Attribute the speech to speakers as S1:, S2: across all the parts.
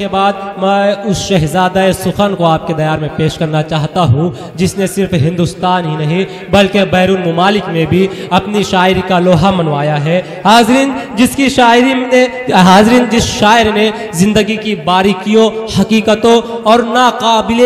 S1: के बाद मैं उस शहजादा सुखन को आपके दयार में पेश करना चाहता हूँ, जिसने सिर्फ़ हिंदुस्तान ही नहीं, बल्कि बैरून ममालिक में भी अपनी शायरी का लोहा मनवाया है। हाजरीन, जिसकी शायरी ने, हाजरीन, जिस शायर ने ज़िंदगी की बारीकियों, हकीकतों और नाकाबिल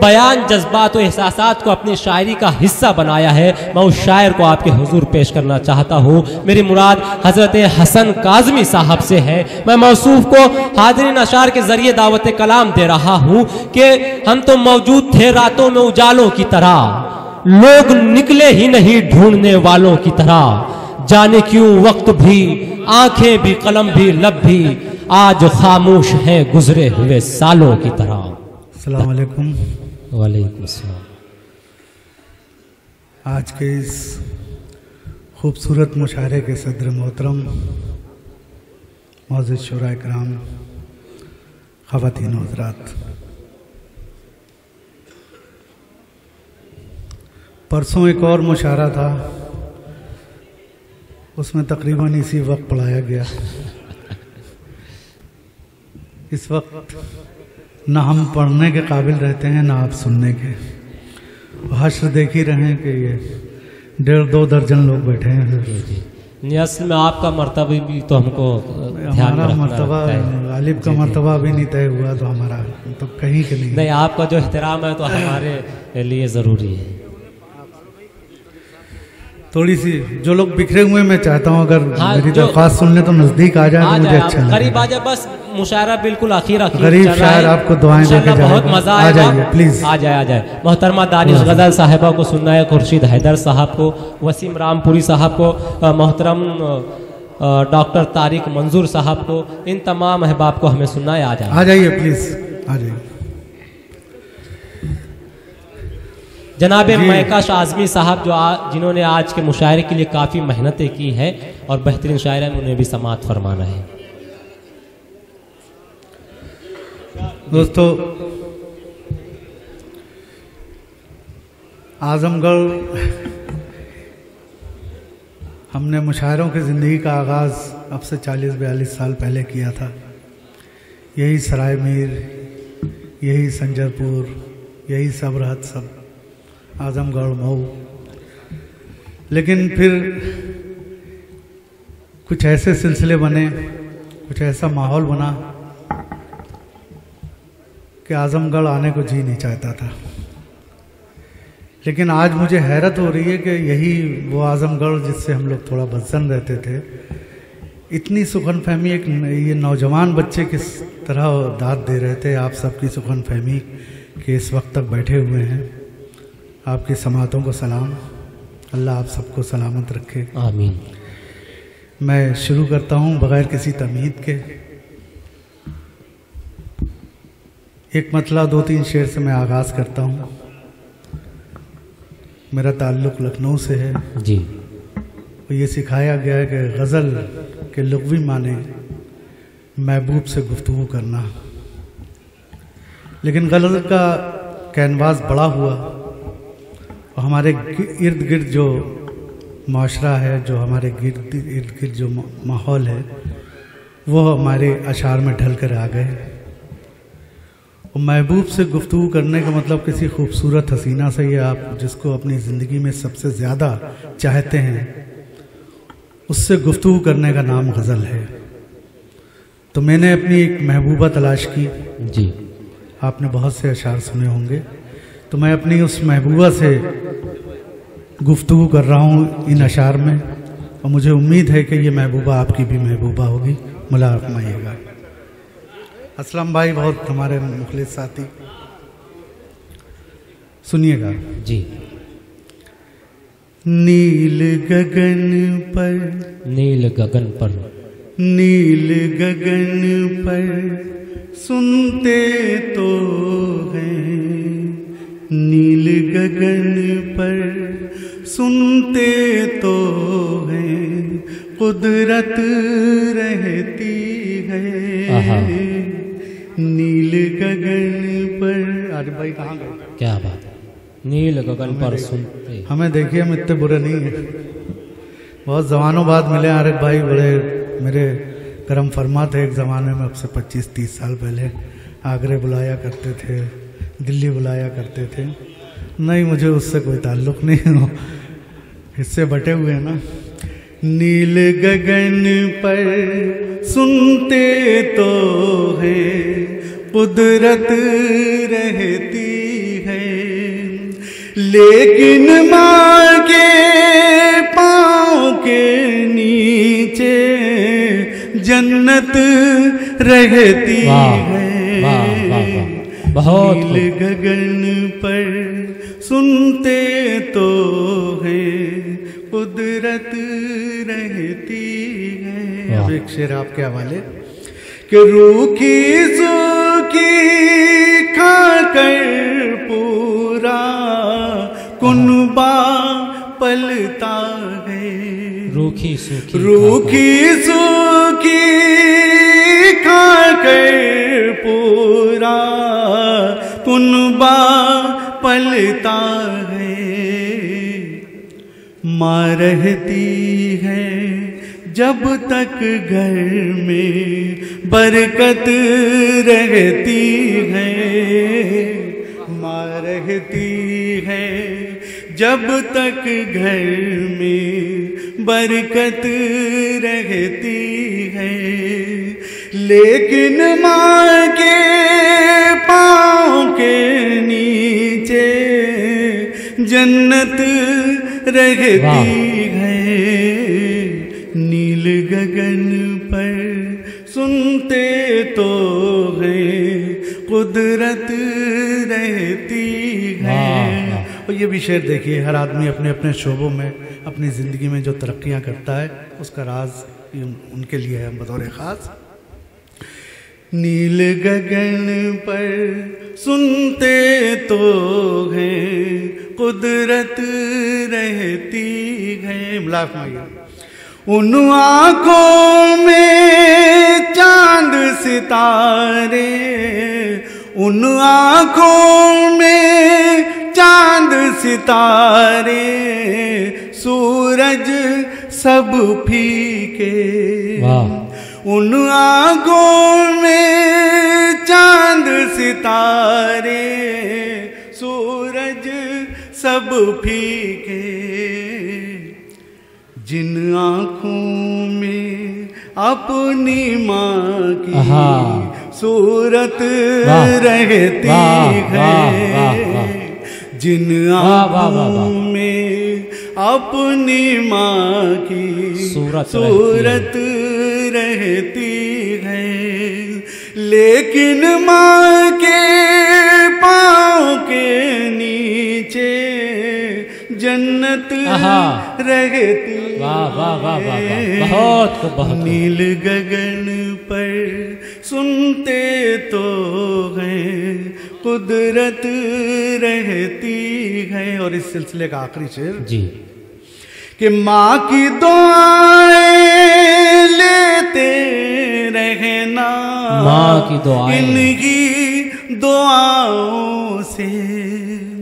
S1: बयान जज्बात और एहसास को अपनी शायरी का हिस्सा बनाया है। मैं उस शायर को आपके हजूर पेश करना चाहता हूँ। मेरी मुराद हज़रत हसन काजमी साहब से है। मैं मौसूफ को हाजरीन अशार के ज़रिए दावत कलाम दे रहा हूँ कि हम तो मौजूद थे रातों में उजालों की तरह। लोग निकले ही नहीं ढूँढने वालों की तरह। जाने क्यों वक्त भी, आँखें भी, कलम भी, लब भी, आज खामोश है गुजरे हुए सालों की तरह।
S2: अस्सलाम वालेकुम आज के इस खूबसूरत मुशारे के सदर मोहतरम मौजूद शुरा कराम ख़वातीन हजरात। परसों एक और मुशारा था, उसमें तकरीबन इसी वक्त पढ़ाया गया। इस वक्त ना हम पढ़ने के काबिल रहते हैं ना आप सुनने के। हश्र देख ही रहे हैं कि ये डेढ़ दो दर्जन लोग बैठे हैं।
S1: असल में आपका मर्तबा भी तो हमको
S2: हमारा मरतबा गालिब का। मर्तबा भी नहीं तय हुआ तो हमारा तो कहीं के नहीं।
S1: नहीं आपका जो एहतराम है तो हमारे लिए ज़रूरी है।
S2: थोड़ी सी जो लोग बिखरे हुए मैं चाहता हूँ अगर
S1: हाँ,
S2: मेरी दरख्वास्त सुन ले तो नज़दीक आ जाए तो मुझे
S1: जाए
S2: अच्छा
S1: करीब आ जाए बस मुशायरा बिल्कुल आखिर आखिर
S2: गरीब शायर आपको दुआएँ दे के
S1: इंशाल्लाह बहुत मज़ा
S2: आ जाइए, प्लीज़।
S1: आ जाए आ जाए। मोहतरमा दानिश गज़ल साहिबा को सुनना है खुर्शीद हैदर साहब को वसीम रामपुरी साहब को मोहतरम डॉक्टर तारिक मंजूर साहब को इन तमाम अहबाब को हमें सुनना है आ जाए
S2: आ जाइए प्लीज़ आ जाइए।
S1: जनाब
S2: जी।
S1: मैकाश आजमी साहब जो जिन्होंने आज के मुशायरे के लिए काफ़ी मेहनतें की है और बेहतरीन शायर हैं उन्हें भी समात फरमाना है।
S2: दोस्तों आजमगढ़ हमने मुशायरों की ज़िंदगी का आगाज़ अब से 40-42 साल पहले किया था। यही सराय मीर यही संजरपुर यही सब रहत सब। आजमगढ़ मऊ लेकिन फिर कुछ ऐसे सिलसिले बने, कुछ ऐसा माहौल बना कि आजमगढ़ आने को जी नहीं चाहता था। लेकिन आज मुझे हैरत हो रही है कि यही वो आजमगढ़ जिससे हम लोग थोड़ा बदसन रहते थे। इतनी सुखन फहमी एक ये नौजवान बच्चे किस तरह दाद दे रहे थे? आप सबकी सुखन फहमी के इस वक्त तक बैठे हुए हैं। आपकी समातों को सलाम। अल्लाह आप सबको सलामत रखे।
S1: आमीन।
S2: मैं शुरू करता हूँ बगैर किसी तमीद के। एक मतला दो तीन शेर से मैं आगाज़ करता हूँ। मेरा ताल्लुक़ लखनऊ से है।
S1: जी।
S2: ये सिखाया गया है कि गज़ल के लुगवी माने महबूब से गुफ्तगू करना। लेकिन गज़ल का कैनवास बड़ा हुआ। और हमारे इर्द गिर्द जो माशरा है जो हमारे गिर्द इर्द गिर्द जो माहौल है वो हमारे अशार में ढल कर आ गए और महबूब से गुफ्तगू करने का मतलब किसी खूबसूरत हसीना से या आप जिसको अपनी ज़िंदगी में सबसे ज़्यादा चाहते हैं उससे गुफ्तगू करने का नाम गज़ल है। तो मैंने अपनी एक महबूबा तलाश की।
S1: जी।
S2: आपने बहुत से अशार सुने होंगे। तो मैं अपनी उस महबूबा से गुफ्तगू कर रहा हूँ इन अशार में। और मुझे उम्मीद है कि ये महबूबा आपकी भी महबूबा होगी। मुला फरमाइएगा असलम भाई बहुत हमारे मुखलिस साथी। सुनिएगा।
S1: जी।
S2: नील गगन पर।
S1: नील गगन पर।
S2: नील गगन पर सुनते तो हैं। नील गगन पर सुनते तो हैं कुदरत रहती है। नील गगन पर अरे भाई कहाँ गए?
S1: क्या बात है। नील गगन पर सुनते
S2: हमें देखिए हम इतने बुरे नहीं हैं। बहुत जमानों बाद मिले आरिफ भाई बड़े मेरे करम फरमा थे एक ज़माने में अब से 25-30 साल पहले आगरे बुलाया करते थे। दिल्ली बुलाया करते थे। नहीं मुझे उससे कोई ताल्लुक नहीं हो इससे बटे हुए हैं ना। नील गगन पर सुनते तो है कुदरत रहती है। लेकिन माँ के पाँव के नीचे जन्नत रहती है।
S1: बहुत
S2: नील गगन पर सुनते तो है कुदरत रहती है। एक शेर आपके हवाले कि रूखी सूखी खाकर पूरा कुनबा पलता है।
S1: रूखी सूखी
S2: रूखी सूखी खाकर पूरा कुनबा पलता है। माँ रहती है जब तक घर में बरकत रहती है। माँ रहती है जब तक घर में बरकत रहती है लेकिन माँ के पाँव के नीचे जन्नत रहती है। नील गगन पर सुनते तो है कुदरत रहती ये भी शेर देखिए, हर आदमी अपने अपने शोबों में, अपनी ज़िंदगी में जो तरक्कियाँ करता है, उसका राज उनके लिए है बतौर ख़ास। नील गगन पर सुनते तो है, कुदरत रहती है। माइया उन आँखों में चाँद सितारे, उन आँखों में चाँद सितारे सूरज सब फीके। उन आँखों में चाँद सितारे सूरज सब फीके जिन आँखों में अपनी माँ की सूरत रहती है। जिन आँखों। में अपनी माँ की
S1: सूरत
S2: सूरत रहती है लेकिन माँ के पाँव के नीचे जन्नत रहती
S1: वाह, वाह, वाह, वाह, वाह। बहुत बहुत
S2: नील गगन पर कुदरत रहती है। और इस सिलसिले का आखिरी शेर।
S1: जी।
S2: कि माँ की दुआएँ लेते रहना।
S1: माँ की दुआएँ।
S2: इनकी दुआओं से।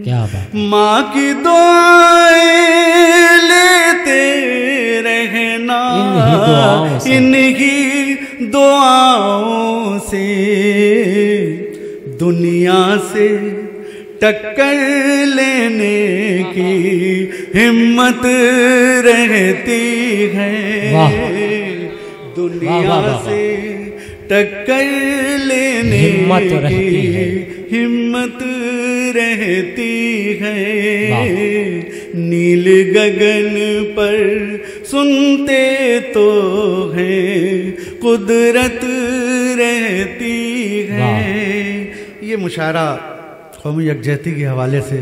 S1: क्या बात
S2: माँ की दुआएँ लेते रहना।
S1: इन्हीं दुआओं से।
S2: दुनिया से टक्कर लेने की हिम्मत रहती है। दुनिया से टक्कर लेने
S1: हिम्मत रहती है।
S2: हिम्मत रहती है। नील गगन पर सुनते तो है कुदरत रहती है। ये मुशायरा कौमी यकजहती के हवाले से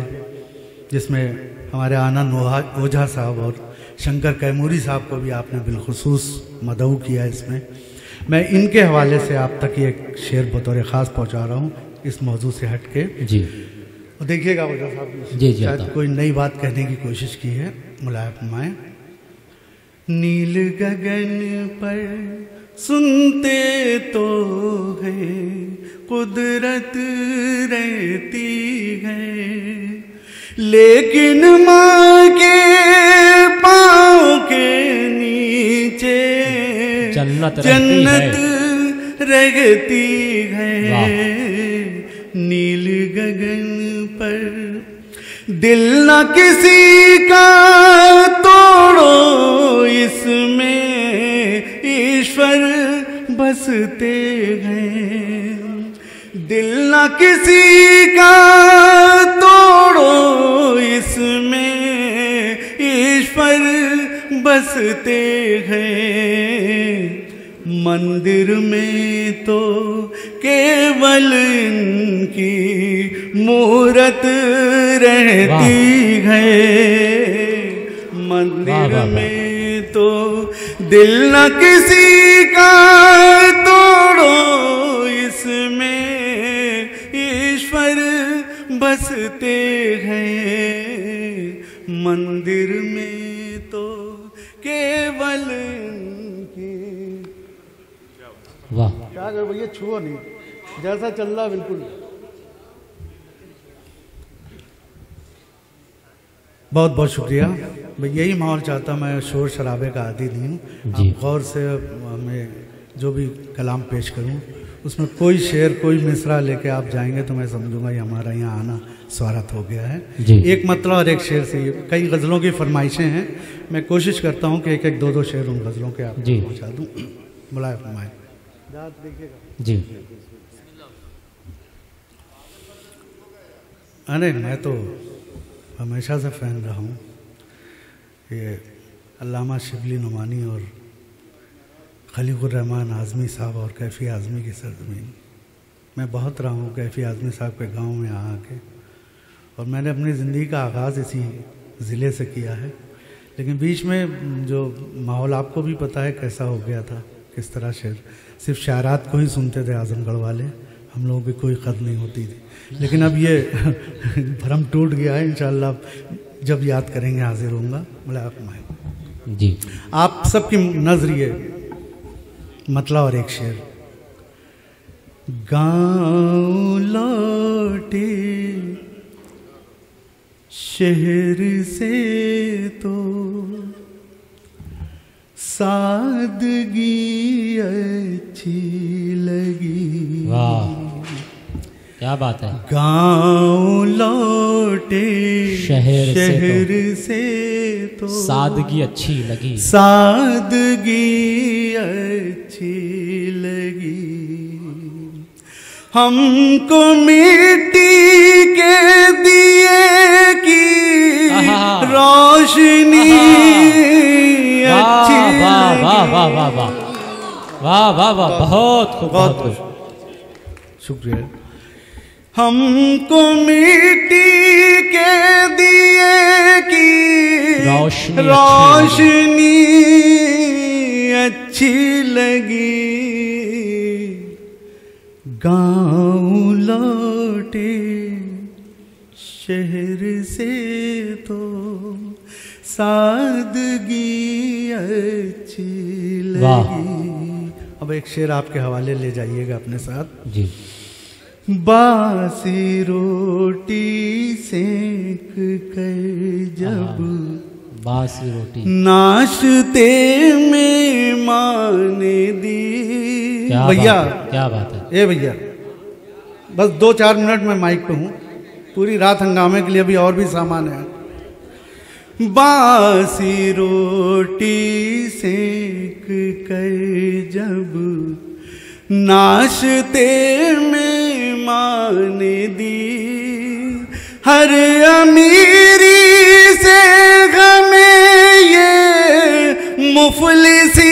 S2: जिसमें हमारे आनंद ओझा साहब और शंकर कैमूरी साहब को भी आपने बिलखसूस मदऊ किया इसमें। मैं इनके हवाले से आप तक ये शेर बतौर ख़ास पहुँचा रहा हूँ इस मौजू से हट के।
S1: जी।
S2: और देखिएगा ओझा साहब
S1: जी, जी,
S2: शायद कोई नई बात कहने की कोशिश की है मुलायम माए नील गगन पर सुनते तो है कुदरत रहती है। लेकिन माँ के पाँव के नीचे
S1: जन्नत रहती है।
S2: जन्नत रहती है। लगन पर दिल न किसी का तोड़ो इसमें। ईश्वर बसते हैं। दिल न किसी का तोड़ो इसमें ईश्वर बसते हैं। मंदिर में तो केवल इनकी मूरत रहती है। मंदिर। में तो दिल न किसी का तोड़ो इसमें। ईश्वर बसते हैं मंदिर में तो केवल
S1: वाह।
S2: क्या कर भैया छुओ नहीं। जैसा चल रहा बिल्कुल। बहुत बहुत शुक्रिया। मैं यही माहौल चाहता मैं शोर शराबे का आदि नहीं हूँ। गौर से मैं जो भी कलाम पेश करूँ उसमें कोई शेर कोई मिसरा लेके आप जाएँगे तो मैं समझूँगा ये हमारा यहाँ आना स्वागत हो गया है। एक मतलब और एक शेर से कई गज़लों की फरमाइशें हैं। मैं कोशिश करता हूँ कि एक एक दो दो शेर उन गज़लों के आप पहुँचा दूँ। बुलाए फरमाए।
S1: जी।
S2: अरे मैं तो हमेशा से फ़ैन रहा हूँ। ये अल्लामा शिबली नुमानी और खलीकुररहमान आज़मी साहब और कैफ़ी आज़मी की सरजमीन। मैं बहुत रहा हूँ कैफ़ी आज़मी साहब के गाँव में आ आके। और मैंने अपनी ज़िंदगी का आगाज़ इसी ज़िले से किया है। लेकिन बीच में जो माहौल आपको भी पता है कैसा हो गया था, किस तरह शेर, सिर्फ़ शायरात को ही सुनते थे आज़मगढ़ वाले। हम लोगों की कोई कद नहीं होती थी। लेकिन अब ये भरम टूट गया है इंशाल्लाह। जब याद करेंगे हाजिर होऊँगा। आप
S1: जी।
S2: आप सबकी नज़रिए मतला और एक शेर। गाँव लौटे शहर से तो सादगी अच्छी लगी।
S1: वाह। क्या बात है?
S2: गाँव लौटे
S1: शहर से तो।
S2: शहर से तो।
S1: सादगी अच्छी लगी।
S2: सादगी अच्छी लगी। हमको मिट्टी के दिए की रोशनी
S1: वाह
S2: अच्छी
S1: वाह वाह वाह वाह वाह वाह वाह वाह बहुत खूब बहुत
S2: बहुत
S1: खूब।
S2: शुक्रिया। हमको मिट्टी के दिए की
S1: रोशनी अच्छी
S2: रोशनी अच्छी लगी। गाँव लौटे शहर से तो सादगी अच्छी लगी। अब एक शेर आपके हवाले ले जाइएगा अपने साथ।
S1: जी।
S2: बासी रोटी सेक कर जब
S1: बासी रोटी।
S2: नाश्ते में माने दी। भैया
S1: क्या बात है।
S2: ए भैया बस दो चार मिनट में माइक पे हूँ। पूरी रात हंगामे के लिए अभी और भी सामान है। बासी रोटी सेक कर जब नाश्ते में मान दी। हर अमीरी से हमें ये मुफलिसी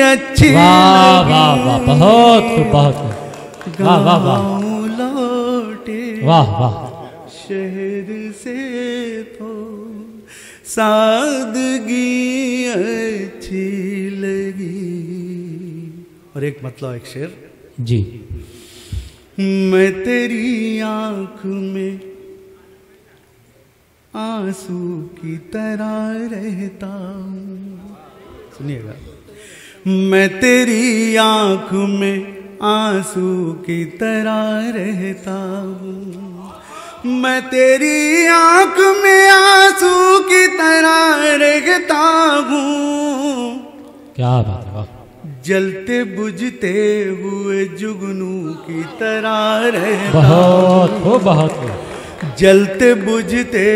S2: अच्छी
S1: वाह वाह वाह बहुत बहुत वाह वाह वाह।
S2: लौटे
S1: वाह वाह।
S2: शहर से तो सादगी अच्छी लगी। और एक मतलब एक शेर।
S1: जी।
S2: मैं तेरी आँख में आँसू की तरह रहता हूँ। सुनिएगा। मैं तेरी आँख में आँसू की तरह रहता हूँ। मैं तेरी आँख में आँसू की तरह रहता हूँ।
S1: क्या बात है वाह।
S2: जलते बुझते हुए जुगनू की तरह रहे
S1: बहुत हो। बहुत हो।
S2: जलते बुझते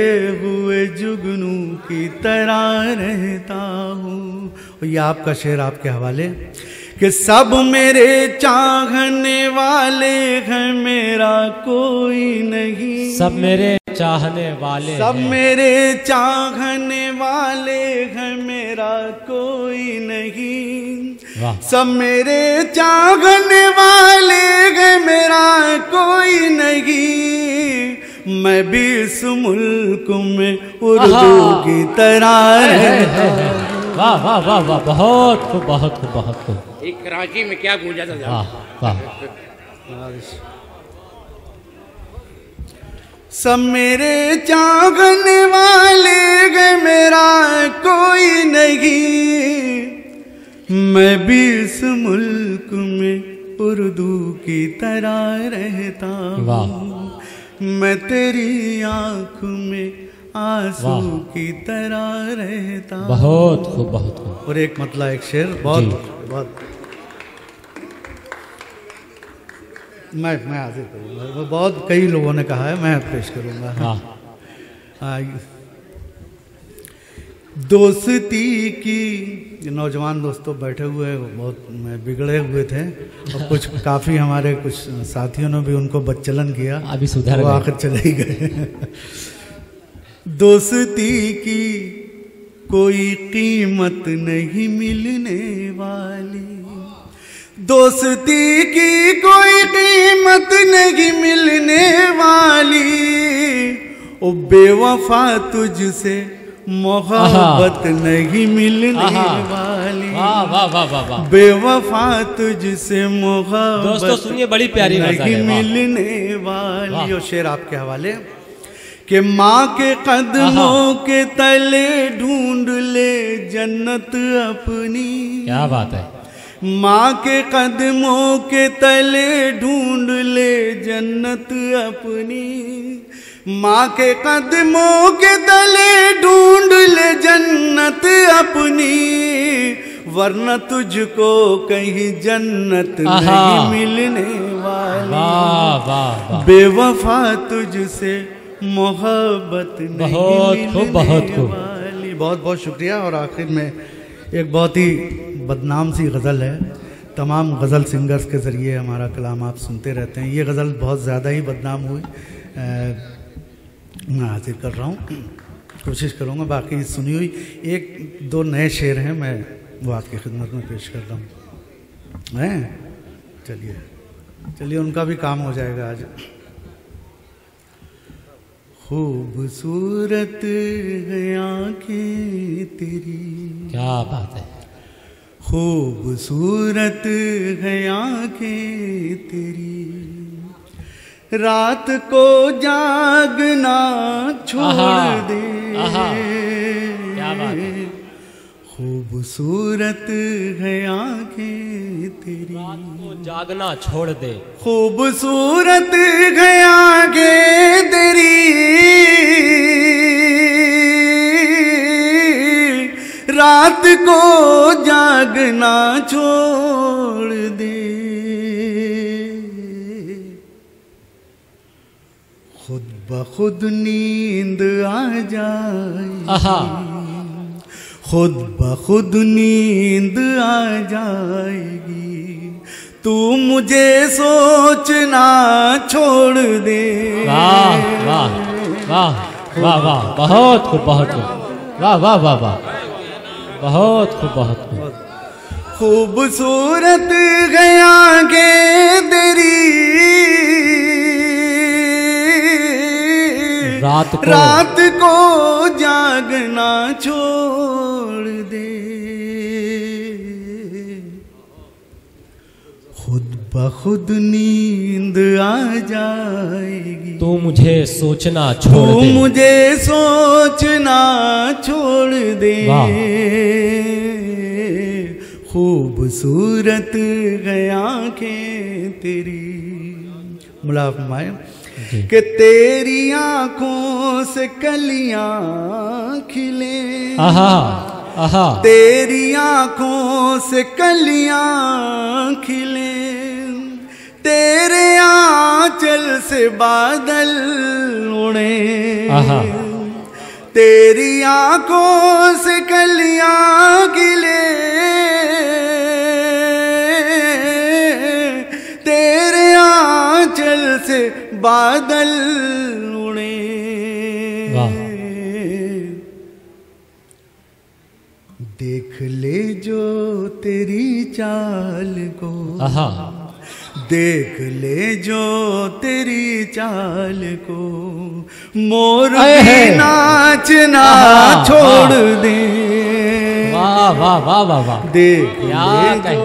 S2: हुए जुगनू की तरह रहता हूँ। ये आपका शेर आपके हवाले। कि सब मेरे चाहने वाले हैं मेरा कोई नहीं।
S1: सब मेरे चाहने वाले
S2: सब। मेरे चाहने वाले हैं मेरा कोई नहीं। सब मेरे चाहने वाले हैं मेरा कोई नहीं। मैं भी इस मुल्क में उर्दू की तरह रहता
S1: वाह वाह वाह वाह बहुत खूब बहुत खूब बहुत खूब।
S3: एक कराची में क्या गूंजा था
S1: वाह वाह।
S2: सब मेरे चाहने वाले हैं मेरा कोई नहीं। मैं भी इस मुल्क में उर्दू की तरह रहता
S1: वाह।
S2: हूँ। मैं तेरी आँख में आँसू की तरह रहता
S1: बहुत खूब बहुत खूब।
S2: और एक मतलब एक शेर बहुत बहुत मैं मैं हाजिर करूँगा। बहुत कई लोगों ने कहा है मैं पेश करूँगा। हाँ, दोस्ती की नौजवान दोस्तों बैठे हुए बहुत में बिगड़े हुए थे। और कुछ काफ़ी हमारे कुछ साथियों ने भी उनको बच्चलन किया।
S1: अभी सुधार
S2: वो आखिर चले ही गए। दोस्ती की कोई कीमत नहीं मिलने वाली। दोस्ती की कोई कीमत नहीं मिलने वाली। ओ बेवफा तुझसे मोहब्बत नहीं मिलने वाली। बेवफा तुझसे मोहब्बत
S1: दोस्तों सुनिए बड़ी प्यारी
S2: नहीं मिलने वाली। और शेर आपके हवाले। कि माँ के कदमों के तले ढूंढ ले जन्नत अपनी।
S1: क्या बात है।
S2: माँ के कदमों के तले ढूंढ ले जन्नत अपनी। माँ के कदमों के तले ढूंढ ले जन्नत अपनी। वरना तुझको कहीं जन्नत। नहीं मिलने वाली। बेवफा तुझसे मोहब्बत
S1: बहुत खूब, बहुत खूब।
S2: बहुत बहुत शुक्रिया। और आखिर में एक बहुत ही बदनाम सी गज़ल है। तमाम गज़ल सिंगर्स के ज़रिए हमारा कलाम आप सुनते रहते हैं। ये गज़ल बहुत ज़्यादा ही बदनाम हुई। मैं हाजिर कर रहा हूँ। कोशिश करूँगा। बाकी सुनी हुई एक दो नए शेर हैं। मैं वो आपकी खिदमत में पेश कर रहा हूँ। हैं? चलिए। चलिए उनका भी काम हो जाएगा आज। खूबसूरत है आँखें तेरी।
S1: क्या बात है।
S2: खूबसूरत है आँखें तेरी। रात को जागना छोड़
S1: आहा,
S2: दे।
S1: आहा, क्या बात है।
S2: खूबसूरत है आँखें तेरी।
S1: वो जागना छोड़ दे।
S2: खूबसूरत है आँखें तेरी। रात को जागना छोड़ दे। खुद ब खुद नींद आ जाए।
S1: आहा।
S2: खुद ब खुद नींद आ जाएगी। तू मुझे सोचना छोड़ दे।
S1: वाह वाह वाह वाह वाह बहुत खूब बहुत खूब। वाह वाह वाह वाह। बहुत खूब बहुत खूब।
S2: खूबसूरत गया के तेरी।
S1: रात को।
S2: रात को जागना छोड़ दे। खुद ब खुद नींद आ जाएगी।
S1: तू मुझे सोचना छोड़
S2: तू
S1: दे।
S2: मुझे सोचना छोड़ दे। खूबसूरत गया के तेरी। मुला फरमाए
S1: जी।
S2: कि तेरी आँखों से कलियाँ खिले।
S1: आहा आहा।
S2: तेरी आँखों से कलियाँ खिले। तेरे आंचल से बादल उड़े।
S1: आहा।
S2: तेरी आँखों से कलियाँ खिले। बादल उड़े। देख ले जो तेरी चाल को। देख ले जो तेरी चाल को। मोर भी। नाचना छोड़ दे।
S1: वाह वाह वाह वाह वाह।
S2: देख ले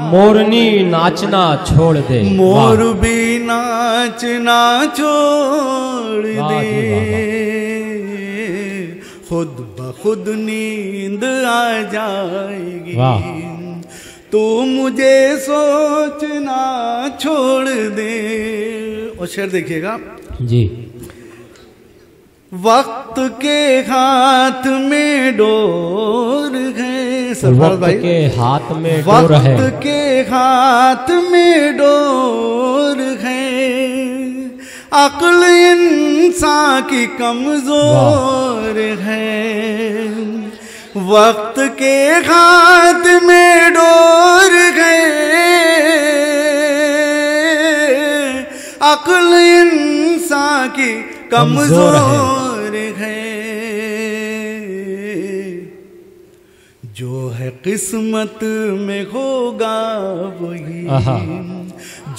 S1: मोरनी नाचना छोड़ दे।
S2: मोर भी नाचना छोड़ दे। खुद ब खुद नींद आ जाएगी। तू मुझे सोचना छोड़ दे। और शेर देखिएगा।
S1: जी।
S2: वक्त के हाथ में डोर है। सरफराज भाई।
S1: के हाथ में डोर है।
S2: वक्त के हाथ में डोर अक्ल इंसान की कमज़ोर है वक्त के हाथ में डोर गए अक्ल इंसान की
S1: कमज़ोर है।
S2: जो है किस्मत में होगा वही।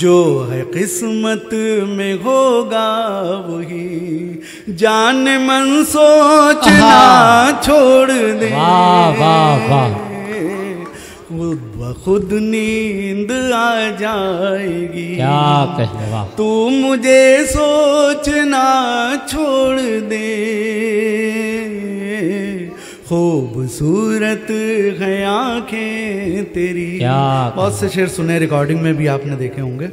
S2: जो है किस्मत में होगा वही। जान मन सोचना छोड़ दे।
S1: वाह, वाह, वाह।
S2: खुद ब खुद नींद आ जाएगी।
S1: क्या वाह।
S2: तू मुझे सोचना छोड़ दे। खूबसूरत है आँखें तेरी। बहुत से शेर सुने रिकॉर्डिंग में भी आपने देखे होंगे।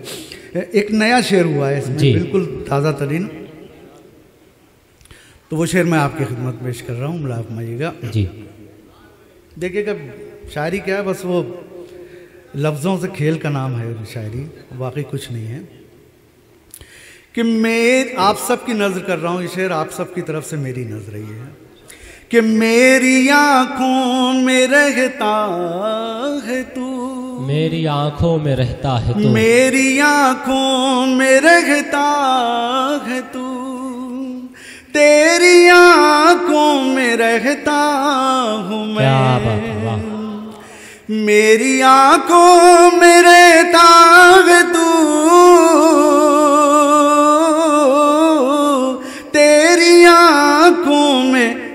S2: एक नया शेर हुआ है इसमें बिल्कुल ताज़ा तरीन। तो वो शेर मैं आपकी खिदमत पेश कर रहा हूँ मिला फरमाइएगा।
S1: जी।
S2: देखिएगा शायरी क्या है बस वो लफ्ज़ों से खेल का नाम है शायरी वाकई कुछ नहीं है। कि मैं आप सबकी नज़र कर रहा हूँ ये शेर आप सबकी तरफ़ से मेरी नज़र रही है। कि मेरी आँखों में रहता है तू।
S1: मेरी आँखों में रहता है तू।
S2: मेरी आँखों में रहता है तू। तेरी आँखों में रहता हूँ मैं। मेरी आँखों में रहता है तू। तेरी आँखों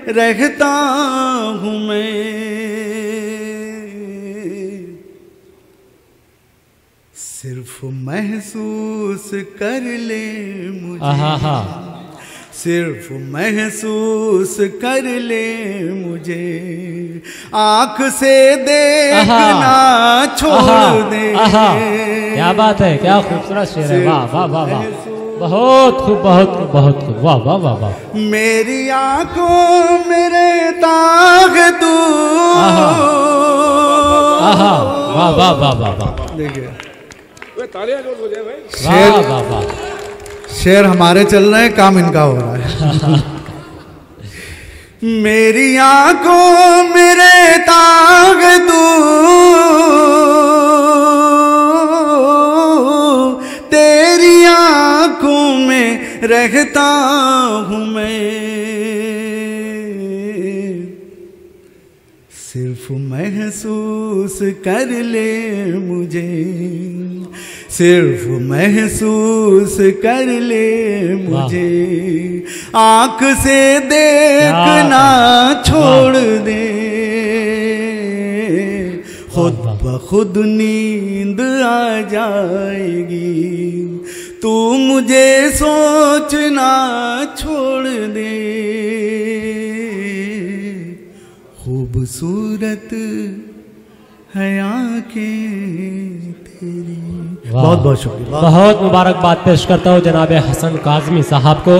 S2: रहता हूँ मैं। सिर्फ़ महसूस कर ले मुझे।
S1: हा
S2: सिर्फ़ महसूस कर ले मुझे। आँख से देखना छोड़ दे।
S1: क्या बात है क्या खूबसूरत शेर है। वाह वाह वाह वाह। बहुत खूब बहुत खूब बहुत खूब। वाह वाह वाह वाह।
S2: मेरी आँखों मेरे ताग तू
S1: आहा। आहा। वाह वाह वाह वाह वाह।
S2: देखिए।
S3: तालियाँ ज़ोर हो जाए भाई।
S2: शेर
S1: वाह वाह
S2: शेर हमारे चल रहे हैं काम इनका हो रहा है। मेरी आँखों मेरे ताग तू तेरी आँखों रहता हूँ मैं। सिर्फ़ महसूस कर ले मुझे। सिर्फ़ महसूस कर ले मुझे। आँख से देखना छोड़ दे। खुद ब खुद नींद आ जाएगी। तू मुझे सोचना छोड़ दे। खूबसूरत है आँखें तेरी। बहुत बहुत शुक्रिया।
S1: बहुत मुबारकबाद पेश करता हूँ जनाब हसन काजमी साहब को।